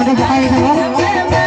ありがとう。